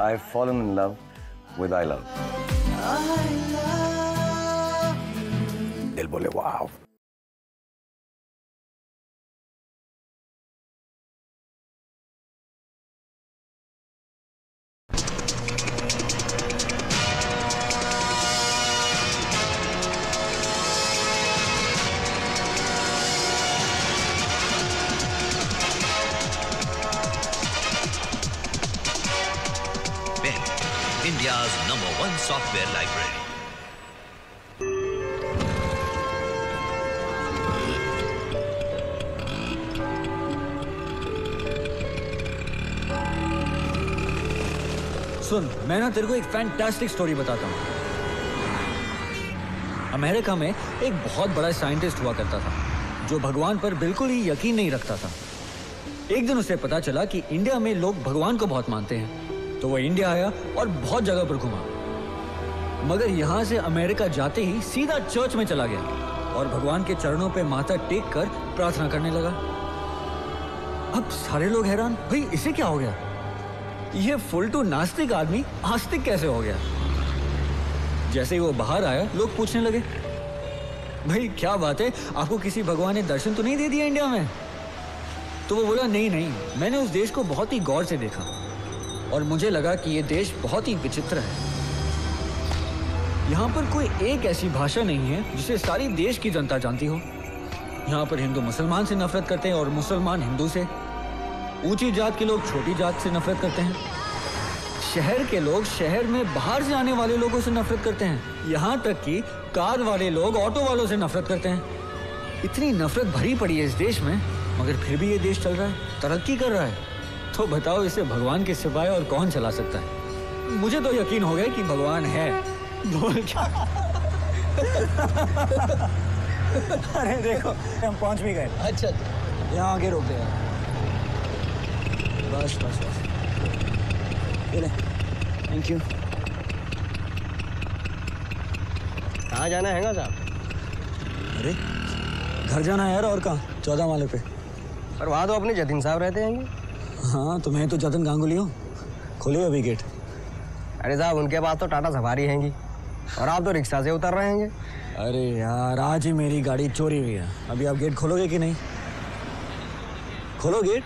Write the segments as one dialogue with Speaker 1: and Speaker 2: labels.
Speaker 1: I've fallen in love with I Love.
Speaker 2: I love Él volvió, wow.
Speaker 3: सुन, मैं ना तेरे को एक फैंटास्टिक स्टोरी बताता हूँ। अमेरिका में एक बहुत बड़ा साइंटिस्ट हुआ करता था, जो भगवान पर बिल्कुल ही यकीन नहीं रखता था। एक दिन उसे पता चला कि इंडिया में लोग भगवान को बहुत मानते हैं तो वह इंडिया आया और बहुत जगह पर घुमा। मगर यहाँ से अमेरिका जाते ही सीधा चर्च में चला गया और भगवान के चरणों पे माथा टेक कर प्रार्थना करने लगा। अब सारे लोग हैरान, भाई, इसे क्या हो गया? ये फुल टू नास्तिक आदमी आस्तिक कैसे हो गया? जैसे ही वो बाहर आया, लोग पूछने लगे, भाई, क्या बात है? आपको किसी भगवान ने दर्शन तो नहीं दे दिया इंडिया में? तो वो बोला, नहीं नहीं, मैंने उस देश को बहुत ही गौर से देखा और मुझे लगा कि ये देश बहुत ही विचित्र है। यहाँ पर कोई एक ऐसी भाषा नहीं है जिसे सारी देश की जनता जानती हो। यहाँ पर हिंदू मुसलमान से नफरत करते हैं और मुसलमान हिंदू से। ऊँची जात के लोग छोटी जात से नफरत करते हैं। शहर के लोग शहर में बाहर से आने वाले लोगों से नफरत करते हैं। यहाँ तक कि कार वाले लोग ऑटो वालों से नफरत करते हैं। इतनी नफरत भरी पड़ी है इस देश में मगर फिर भी ये देश चल रहा है तरक्की कर रहा है। तो बताओ इसे भगवान के सिवाय और कौन चला सकता है? मुझे तो यकीन हो गया कि भगवान है। बोल क्या?
Speaker 4: अरे देखो हम पहुँच भी गए।
Speaker 3: अच्छा।
Speaker 4: यहाँ आगे रोक देगा बस बस बस। ले थैंक यू
Speaker 5: कहाँ जाना हैगा साहब?
Speaker 4: अरे घर जाना है यार और कहाँ? चौदह वाले पे।
Speaker 5: पर वहाँ तो अपने जतिन साहब रहते हैं
Speaker 4: हाँ तो मैं तो जतिन गांगुली हूँ। खोलिए अभी गेट
Speaker 5: अरे साहब उनके पास तो टाटा सफारी हैंगी। और आप तो रिक्शा से उतर रहे हैं
Speaker 4: अरे यार आज ही मेरी गाड़ी चोरी हुई है। अभी आप गेट खोलोगे कि नहीं? खोलो गेट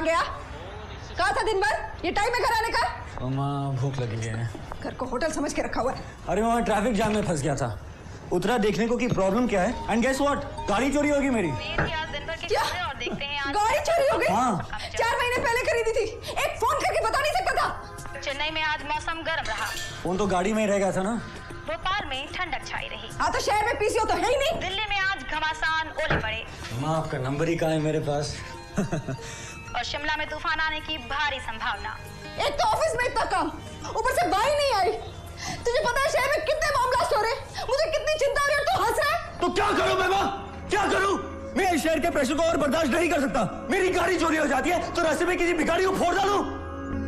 Speaker 6: आ गया। कहा था दिन भर? ये टाइम है घर आने का?
Speaker 4: माँ भूख लगी है।
Speaker 6: घर को होटल समझ के रखा हुआ है।
Speaker 4: अरे वहाँ ट्रैफ़िक जाम में फंस गया था। उतरा देखने को कि प्रॉब्लम क्या है। एंड गेस व्हाट गाड़ी चोरी होगी मेरी।
Speaker 6: क्या? गाड़ी चोरी हो गई?
Speaker 4: हाँ।
Speaker 6: चार महीने पहले खरीदी थी। एक फ़ोन करके बता नहीं सकता था।
Speaker 7: चेन्नई में आज मौसम गर्म रहा।
Speaker 4: फ़ोन तो गाड़ी में ही रह गया था ना।
Speaker 7: भोपाल में ठंडक छाई रही।
Speaker 6: हाँ तो शहर में पीसीओ तो है ही नहीं।
Speaker 7: दिल्ली में आज घमासान ओले पड़े।
Speaker 4: माँ आपका नंबर ही कहाँ है मेरे पास?
Speaker 7: और शिमला में तूफ़ान आने की भारी संभावना।
Speaker 6: एक तो ऑफ़िस में इतना काम ऊपर से बाई नहीं आई। तुझे पता है शहर में कितने ब्लास्ट हो? रहे मुझे कितनी चिंता हो रही है तू हंस रहा है?
Speaker 4: तो क्या करूँ मैं माँ? क्या करूँ? मैं इस शहर के प्रेशर को और बर्दाश्त नहीं कर सकता। मेरी गाड़ी चोरी हो जाती है तो रास्ते में किसी भिखारी को फोड़ डालूं?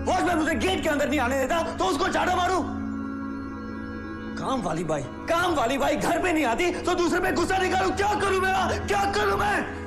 Speaker 4: वॉचमैन मुझे गेट के अंदर नहीं आने देता तो उसको झाड़ा मारूं? काम वाली बाई काम वाली बाई घर पे नहीं आती तो दूसरे पे गुस्सा निकालू? क्या करूँ मैं? क्या करूँ मैं?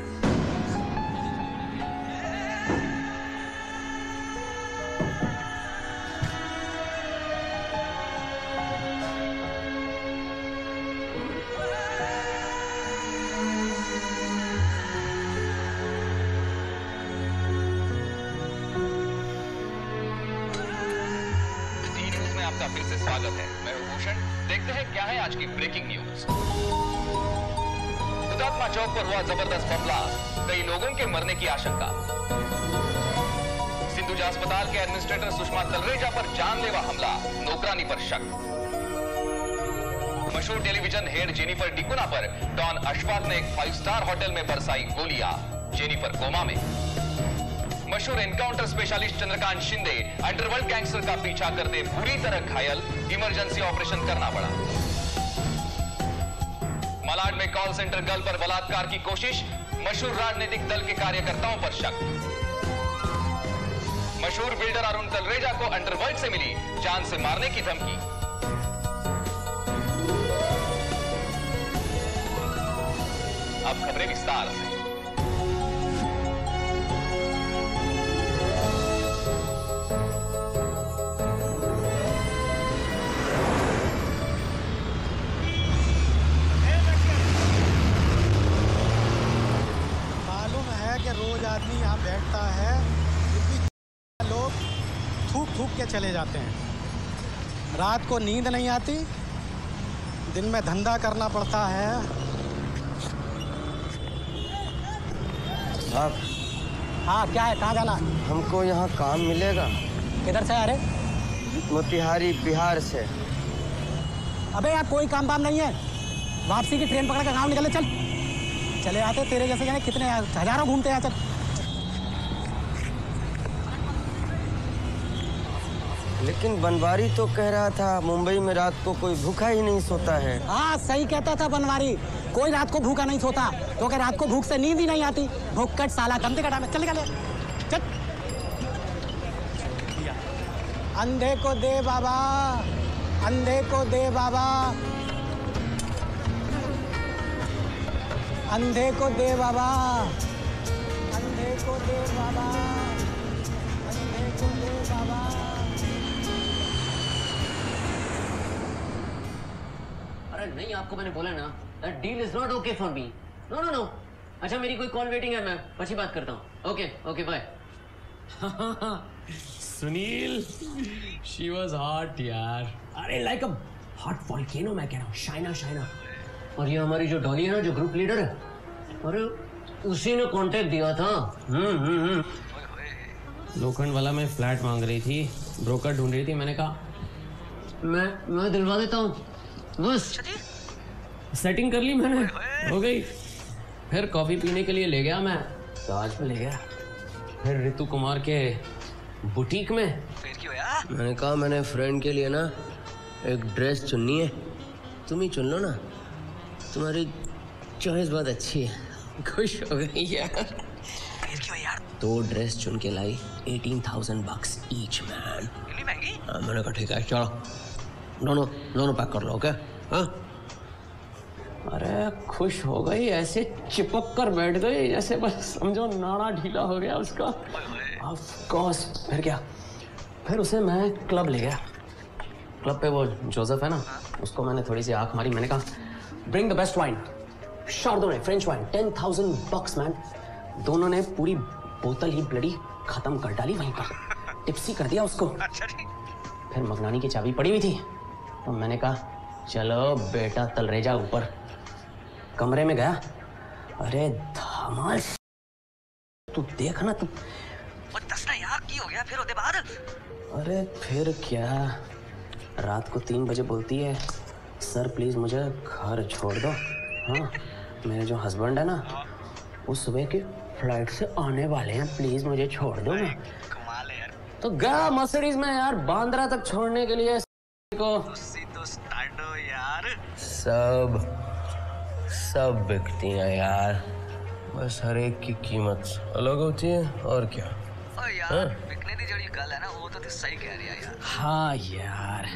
Speaker 8: हमला कई लोगों के मरने की आशंका। सिंधुजा अस्पताल के एडमिनिस्ट्रेटर सुषमा तलरेजा पर जानलेवा हमला। नौकरानी पर शक। मशहूर टेलीविज़न हेड जेनिफर डिकुना पर डॉन अशफाक ने एक फाइव स्टार होटल में बरसाई गोलियाँ, जेनिफर कोमा में। मशहूर encounter specialist Chandrakant Shinde underworld gangster का पीछा करते बुरी तरह घायल इमरजेंसी ऑपरेशन करना पड़ा। मलाड में कॉल सेंटर गर्ल पर बलात्कार की कोशिश, मशहूर राजनीतिक दल के कार्यकर्ताओं पर शक। मशहूर बिल्डर अरुण तलरेजा को अंडरवर्ल्ड से मिली जान से मारने की धमकी। अब खबरें विस्तार से।
Speaker 9: के चले जाते हैं? रात को नींद नहीं आती दिन में धंधा करना पड़ता है।
Speaker 5: साहब
Speaker 9: हाँ क्या है कहाँ जाना?
Speaker 5: हमको यहाँ काम मिलेगा।
Speaker 9: किधर से आ रहे
Speaker 5: मोतिहारी बिहार से।
Speaker 9: अबे यार कोई काम वाम नहीं है। वापसी की ट्रेन पकड़ के गाँव निकले चल। चले आते तेरे जैसे जाने कितने हज़ारों घूमते हैं चल।
Speaker 5: लेकिन बनवारी तो कह रहा था, मुंबई में रात को कोई भूखा ही नहीं सोता है।
Speaker 9: हाँ सही कहता था बनवारी। कोई रात को भूखा नहीं सोता, क्योंकि रात को भूख से नींद ही नहीं आती। भूख कट साला कम कटा में। चल चल। अंधे को दे बाबा, अंधे को दे बाबा। अंधे को दे बाबा, अंधे को दे बाबा।
Speaker 10: नहीं आपको मैंने बोला ना that deal is not okay for me no no no अच्छा मेरी कोई कॉल वेटिंग है मैं પછી बात करता हूँ। Okay okay bye
Speaker 11: Sunil she was hot यार। अरे लाइक अ हॉट वॉल्केनो मैं कह रहा हूँ। शाइना शाइना
Speaker 10: और ये हमारी जो डॉली है ना जो ग्रुप लीडर है अरे उसी ने कांटेक्ट दिया था। हम्म हम्म हम्म।
Speaker 11: लोखंड वाला में फ्लैट मांग रही थी ब्रोकर ढूंढ रही थी मैंने कहा
Speaker 10: मैं मैं दिलवा देता हूँ। बस।
Speaker 11: सेटिंग कर ली मैंने। हो गई। फिर कॉफ़ी पीने के लिए ले गया मैं। ताज पे ले गया। फिर ऋतु कुमार के बुटीक में।
Speaker 5: फिर क्यों मैंने कहा मैंने फ्रेंड के लिए ना एक ड्रेस चुननी है। तुम ही चुन लो ना। तुम्हारी चॉइस बहुत अच्छी है। खुश हो गई यार। फिर क्यों यार? दो ड्रेस चुन के लाई। Eighteen thousand bucks each man हाँ, मैंने कहा ठीक है चलो। दोनों दोनों पैक कर लो ओके हाँ?
Speaker 11: अरे खुश हो गई ऐसे चिपक कर बैठ गई जैसे बस समझो नाड़ा ढीला हो गया उसका। ऑफ़ कोर्स फिर क्या? फिर उसे मैं क्लब ले गया। क्लब पे वो जोसेफ है ना उसको मैंने थोड़ी सी आँख मारी मैंने कहा bring the best wine Chardonnay French wine ten thousand bucks man दोनों ने पूरी बोतल ही ब्लडी खत्म कर डाली वहीं पर। टिप्सी कर दिया उसको। फिर मगनानी की चाबी पड़ी हुई थी। तो मैंने कहा चलो बेटा तलरेजा ऊपर. कमरे में गया। अरे धमाल तू देख ना तू
Speaker 10: दसना यार की हो गया? फिर बाद।
Speaker 11: अरे फिर क्या? रात को तीन बजे बोलती है सर प्लीज़ मुझे घर छोड़ दो। हाँ मेरे जो हस्बैंड है ना वो सुबह की फ़्लाइट से आने वाले हैं। प्लीज़ मुझे छोड़ दो ना। तो गया मर्सिडीज में यार बांद्रा तक छोड़ने के लिए। को
Speaker 5: सब सब बिकती हैं यार। बस हर एक की कीमत अलग होती है और क्या? हाँ?
Speaker 10: बिकने दी जड़ी गल है ना वो तो तू सही कह रही है यार।
Speaker 11: हाँ यार।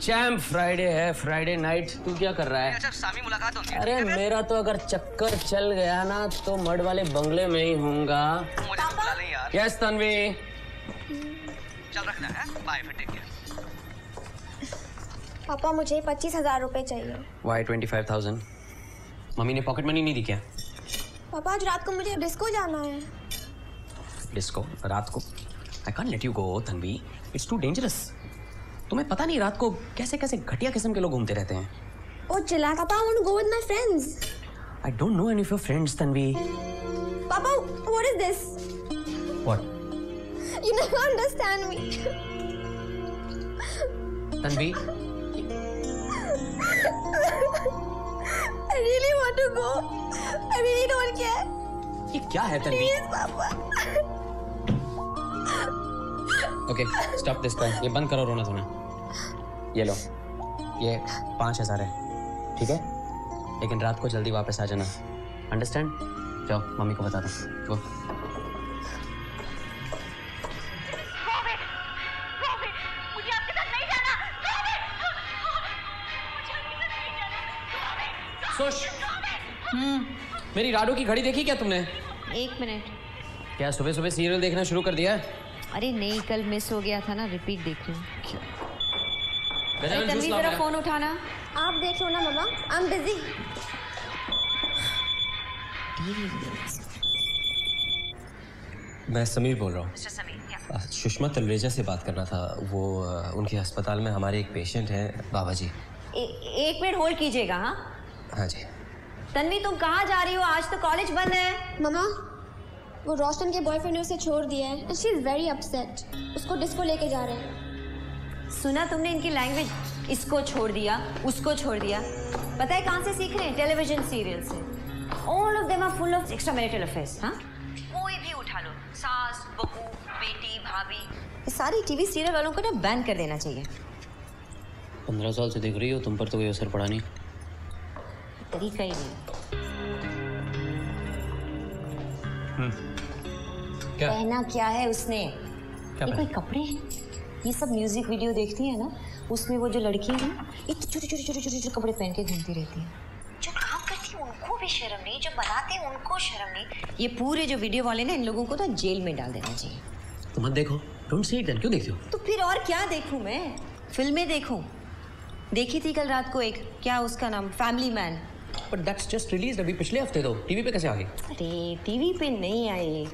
Speaker 11: चैम्प फ्राइडे है फ्राइडे नाइट तू क्या कर रहा है?
Speaker 10: अच्छा सामी मुलाकात होगी
Speaker 11: अरे मेरा तो अगर चक्कर चल गया ना तो मड वाले बंगले में ही होऊँगा।
Speaker 10: मुझे बुला ले यार।
Speaker 11: यस तन्वी
Speaker 10: चल रखना है? बाय फिर टेक केयर
Speaker 12: पापा मुझे पच्चीस हज़ार रुपए चाहिए।
Speaker 11: Why twenty five thousand mummy ने पॉकेट मनी नहीं दी क्या?
Speaker 12: पापा आज रात को मुझे डिस्को जाना है।
Speaker 11: डिस्को रात को? I can't let you go Tanvi it's too dangerous तुम्हें पता नहीं रात को कैसे कैसे घटिया किस्म के लोग घूमते रहते हैं।
Speaker 12: ओ चिल्ला papa I want to go with my friends
Speaker 11: I don't know any of your friends Tanvi
Speaker 12: papa what is this
Speaker 11: what
Speaker 12: you never understand me
Speaker 11: Tanvi
Speaker 12: I really want to go. I really don't care.
Speaker 11: ये क्या है Tanvi?
Speaker 12: Please, papa.
Speaker 11: Okay stop this time ये बंद करो रोना धोना। ये लो। ये पाँच हज़ार है। ठीक है? लेकिन रात को जल्दी वापस आ जाना। अंडरस्टैंड जाओ मम्मी को बता दो। गो सोच मेरी राडो की घड़ी देखी क्या तुमने?
Speaker 13: एक मिनट।
Speaker 11: क्या सुबह सुबह सीरियल देखना शुरू कर दिया?
Speaker 13: अरे नहीं कल मिस हो गया था ना रिपीट देख रही हूँ। जरा फ़ोन उठाना।
Speaker 12: आप देख लो ना मम्मा। आई एम बिज़ी
Speaker 14: मैं समीर बोल रहा हूँ। सुषमा तलरेजा से बात करना था। वो उनके अस्पताल में हमारे एक पेशेंट हैं बाबा जी।
Speaker 13: ए, एक मिनट होल्ड कीजिएगा हाँ?
Speaker 14: हाँ जी।
Speaker 13: तन्वी तुम कहाँ जा रही हो? आज तो कॉलेज बंद है।
Speaker 12: मम्मा वो रोशन के बॉयफ्रेंड ने उसे छोड़ दिया है and she is very upset उसको डिस्को लेके जा रहे हैं।
Speaker 13: सुना तुमने इनकी लैंग्वेज इसको छोड़ दिया उसको छोड़ दिया। पता है कहाँ से सीख रहे हैं? टेलीविज़न सीरियल से। All of them are full of extra marital affairs हाँ? कोई भी उठा लो। सास बहू बेटी भाभी ये सारी टीवी सीरियल वालों को ना बैन कर देना चाहिए।
Speaker 11: पंद्रह साल से देख रही हो तुम पर तो कोई असर पड़ा नहीं।
Speaker 13: तरीका ही नहीं
Speaker 11: क्या?
Speaker 13: पहना क्या है उसने?
Speaker 11: क्या
Speaker 13: ये कोई कपड़े हैं? ये सब म्यूज़िक वीडियो देखती है ना? उसमें वो जो लड़की है ये तो छोटे छोटे छोटे छोटे छोटे कपड़े पहन के घूमती रहती है। जो काम करती है उनको भी शर्म नहीं जो बनाते हैं उनको शर्म नहीं। ये पूरे जो वीडियो वाले ना इन लोगों को तो जेल में डाल देना चाहिए।
Speaker 11: तो मत देखो। डोंट सी इट क्यों देखते हो?
Speaker 13: तो फिर और क्या देखूँ मैं? फ़िल्में देखूँ? देखी थी कल रात को एक क्या उसका नाम? Family man
Speaker 11: but that's just release अभी पिछले हफ़्ते तो। टीवी पे कैसे आ गई?
Speaker 13: अरे टीवी पे नहीं आई।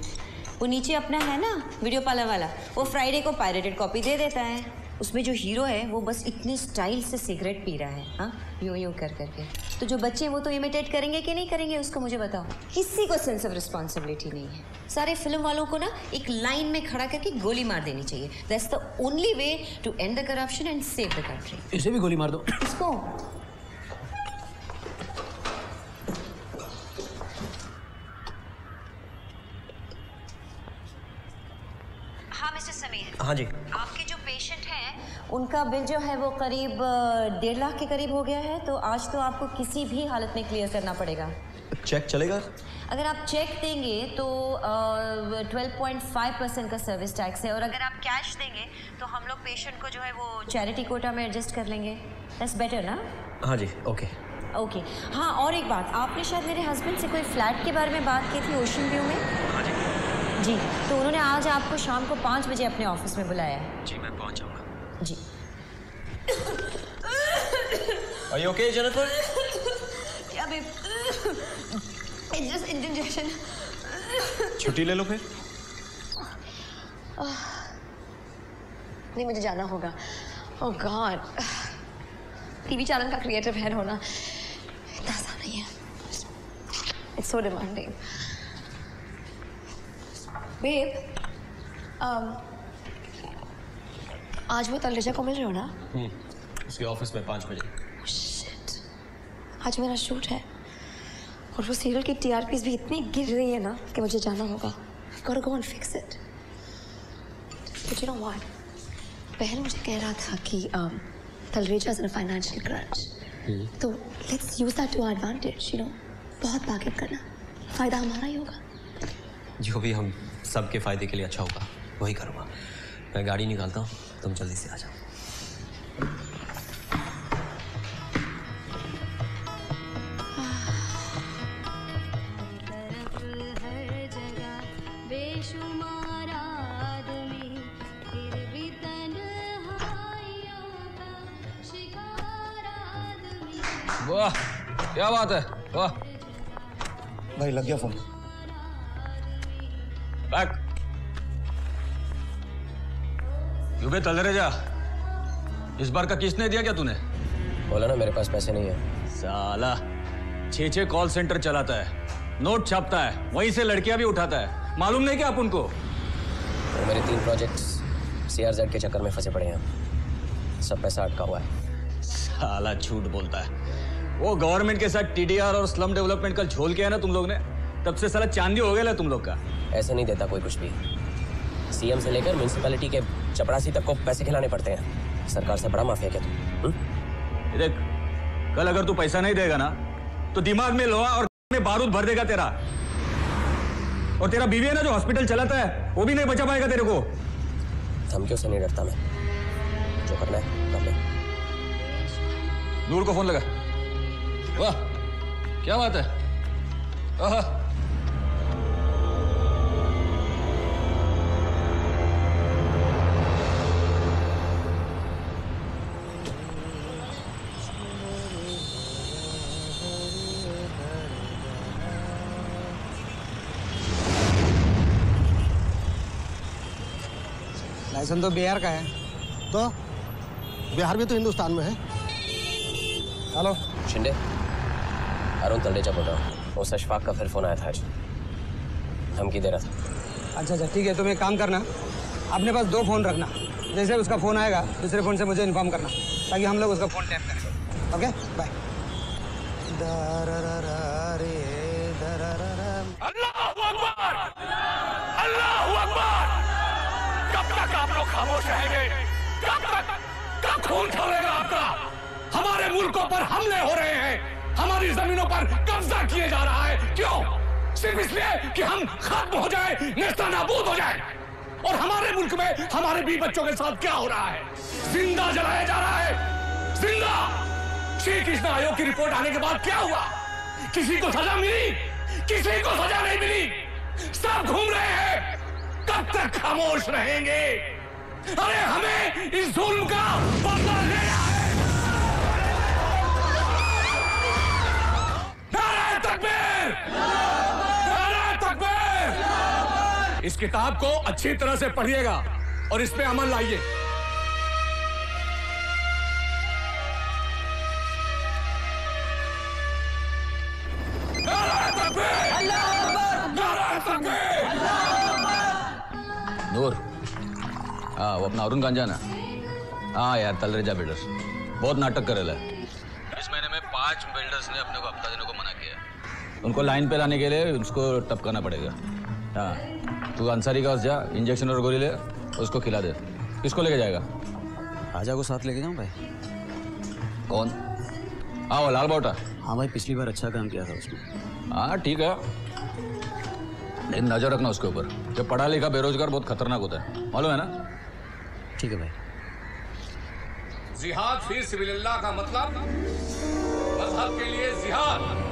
Speaker 13: वो नीचे अपना है ना वीडियो पार्लर वाला। वो फ्राइडे को पायरेटेड कॉपी दे देता है। उसमें जो हीरो है वो बस इतनी स्टाइल से सिगरेट पी रहा है। हाँ यूँ यूँ कर करके। तो जो बच्चे हैं वो तो इमिटेट करेंगे कि नहीं करेंगे उसको मुझे बताओ। किसी को सेंस ऑफ़ रिस्पॉन्सिबिलिटी नहीं है। सारे फ़िल्म वालों को ना एक लाइन में खड़ा करके गोली मार देनी चाहिए। That's the only way to end the corruption and save the country
Speaker 11: इसे भी गोली मार दो।
Speaker 13: इसको हाँ मिस्टर समीर।
Speaker 14: हाँ जी।
Speaker 13: आपके जो पेशेंट हैं उनका बिल जो है वो करीब डेढ़ लाख के करीब हो गया है तो आज तो आपको किसी भी हालत में क्लियर करना पड़ेगा।
Speaker 14: चेक चलेगा?
Speaker 13: अगर आप चेक देंगे तो ट्वेल्व पॉइंट फाइव परसेंट का सर्विस टैक्स है और अगर आप कैश देंगे तो हम लोग पेशेंट को जो है वो चैरिटी कोटा में एडजस्ट कर लेंगे। दैट्स बेटर ना?
Speaker 14: हाँ जी ओके।
Speaker 13: ओके। हाँ और एक बात आपने शायद मेरे हस्बैंड से कोई फ्लैट के बारे में बात की थी ओशन व्यू में? हाँ जी। तो उन्होंने आज आपको शाम को पाँच बजे अपने ऑफ़िस में बुलाया है।
Speaker 14: जी मैं पहुँच जाऊँगा
Speaker 13: जी।
Speaker 14: Are you okay, Jennifer?
Speaker 13: क्या बेब इट्स जस्ट इंडिजेशन
Speaker 14: छुट्टी ले लो फिर।
Speaker 6: नहीं मुझे जाना होगा। ओह गॉड टीवी चैनल का क्रिएटिव हेड होना इतना आसान नहीं है। इट्स सो डिमांडिंग बेब आज वो तलरेजा को मिल रहे हो ना
Speaker 14: उसके ऑफ़िस में पाँच बजे
Speaker 6: Shit. आज मेरा शूट है और वो सीरियल की टीआरपीस भी इतनी गिर रही है ना कि मुझे जाना होगा gotta go and fix it. But you know what? पहल मुझे कह रहा था कि um, Talreja in a financial crunch. तो let's use that to our advantage, you know. बहुत बार्गेन करना फ़ायदा हमारा ही होगा
Speaker 14: जो भी हम सबके फ़ायदे के लिए अच्छा होगा। वही करूँगा। मैं गाड़ी निकालता हूँ। तुम जल्दी से आ जाओ।
Speaker 11: वाह क्या बात है। वाह।
Speaker 4: भाई लग गया फ़ोन
Speaker 11: युगे तलरे जा। इस बार का किसने दिया क्या तूने?
Speaker 14: बोला ना मेरे पास पैसे नहीं है।
Speaker 11: साला छे छे कॉल सेंटर चलाता है नोट छापता है वहीं से लड़कियाँ भी उठाता है। मालूम नहीं क्या आप उनको?
Speaker 14: और मेरे तीन प्रोजेक्ट्स सीआरजेड के चक्कर में फंसे पड़े हैं। सब पैसा अटका हुआ है।
Speaker 11: साला झूठ बोलता है। वो गवर्नमेंट के साथ टीडीआर और स्लम डेवलपमेंट का झोल किया ना तुम लोग ने? तब से साला चांदी हो गया तुम लोग का।
Speaker 14: ऐसा नहीं देता कोई कुछ भी। सीएम से लेकर म्यूनसिपैलिटी के चपरासी तक को पैसे खिलाने पड़ते हैं। सरकार से बड़ा माफिया क्या तू? हम्म?
Speaker 11: देख कल अगर तू पैसा नहीं देगा ना तो दिमाग में लोहा और में बारूद भर देगा तेरा। और तेरा बीवी है ना जो हॉस्पिटल चलाता है वो भी नहीं बचा पाएगा तेरे को।
Speaker 14: धमकियों से नहीं डरता मैं? जो करना है कर ले।
Speaker 11: नूर को फ़ोन लगा। वाह
Speaker 15: क्या बात है? आहा,
Speaker 9: लाइसेंस तो बिहार का है। तो बिहार भी तो हिंदुस्तान में है। हेलो।
Speaker 14: शिंदे अरुण तलरेजा बोल रहा हूँ। उस अशफाक का फिर फ़ोन आया था आज। धमकी दे रहा था
Speaker 9: अच्छा अच्छा ठीक है तुम एक काम करना। अपने पास दो फ़ोन रखना। जैसे उसका फ़ोन आएगा दूसरे फ़ोन से मुझे इन्फॉर्म करना ताकि हम लोग उसका फ़ोन टैप करें। ओके बाय
Speaker 16: खामोश रहेंगे। कब तक, कब खून खौलेगा आपका? हमारे मुल्कों पर हमले हो रहे हैं। हमारी जमीनों पर कब्जा किए जा रहा है। क्यों? सिर्फ़ इसलिए कि हम खत्म हो जाए नेस्ता नाबूद हो जाए। और हमारे मुल्क में हमारे बीच बच्चों के साथ क्या हो रहा है? ज़िंदा जलाया जा रहा है। ज़िंदा! श्री कृष्ण आयोग की रिपोर्ट आने के बाद क्या हुआ? किसी को सजा मिली? किसी को सजा नहीं मिली? सब घूम रहे हैं। कब तक खामोश रहेंगे? अरे हमें इस जुल्म का बदला लेना है। इस किताब को अच्छी तरह से पढ़िएगा और इस पे अमल लाइए।
Speaker 15: अपना अरुण गांजा ना हाँ। यार तलरेजा बिल्डर्स बहुत नाटक करेला है। इस महीने में पाँच बिल्डर्स ने अपने को हफ़्ता देने को मना किया। उनको लाइन पे लाने के लिए उसको टपकाना पड़ेगा। हाँ तू अंसारी का जा इंजेक्शन और गोली ले उसको खिला दे। किसको लेके जाएगा?
Speaker 3: राजा को साथ लेके जाऊँ भाई?
Speaker 15: कौन? हाँ वो लाल बाउटा
Speaker 3: हाँ भाई पिछली बार अच्छा काम किया था उसने।
Speaker 15: हाँ ठीक है। लेकिन नज़र रखना उसके ऊपर। जो पढ़ा लिखा बेरोजगार बहुत खतरनाक होता है। मालूम है ना?
Speaker 3: ठीक है भाई।
Speaker 16: जिहाद फिर सिविल्ला का मतलब मज़हब के लिए जिहाद।